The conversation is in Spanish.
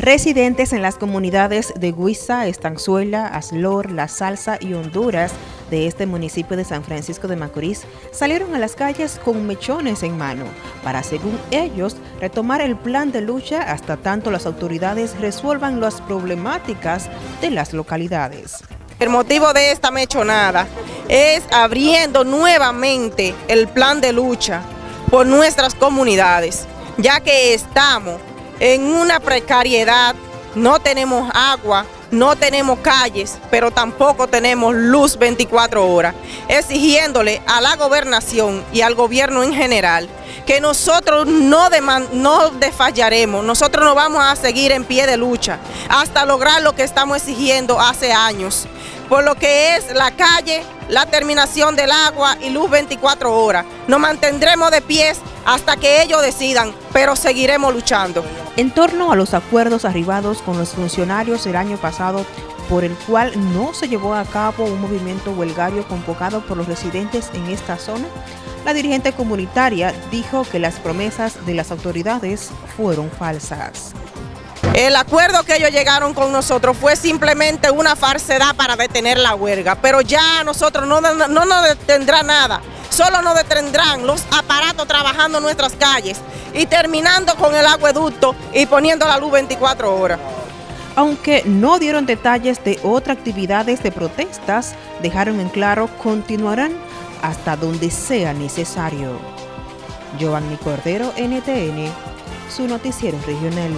Residentes en las comunidades de Huiza, Estanzuela, Aslor, La Salsa y Honduras de este municipio de San Francisco de Macorís salieron a las calles con mechones en mano para, según ellos, retomar el plan de lucha hasta tanto las autoridades resuelvan las problemáticas de las localidades. El motivo de esta mechonada es abriendo nuevamente el plan de lucha por nuestras comunidades, ya que estamos en una precariedad, no tenemos agua, no tenemos calles, pero tampoco tenemos luz 24 horas, exigiéndole a la gobernación y al gobierno en general que nosotros no, no desfallaremos, nosotros no vamos a seguir en pie de lucha hasta lograr lo que estamos exigiendo hace años, por lo que es la calle, la terminación del agua y luz 24 horas. Nos mantendremos de pies hasta que ellos decidan, pero seguiremos luchando. En torno a los acuerdos arribados con los funcionarios el año pasado, por el cual no se llevó a cabo un movimiento huelgario convocado por los residentes en esta zona, la dirigente comunitaria dijo que las promesas de las autoridades fueron falsas. El acuerdo que ellos llegaron con nosotros fue simplemente una falsedad para detener la huelga, pero ya nosotros no, no, no nos detendrá nada solo nos detendrán los aparatos trabajando en nuestras calles y terminando con el acueducto y poniendo la luz 24 horas. Aunque no dieron detalles de otras actividades de protestas, dejaron en claro continuarán hasta donde sea necesario. Giovanni Cordero, NTN, su noticiero regional.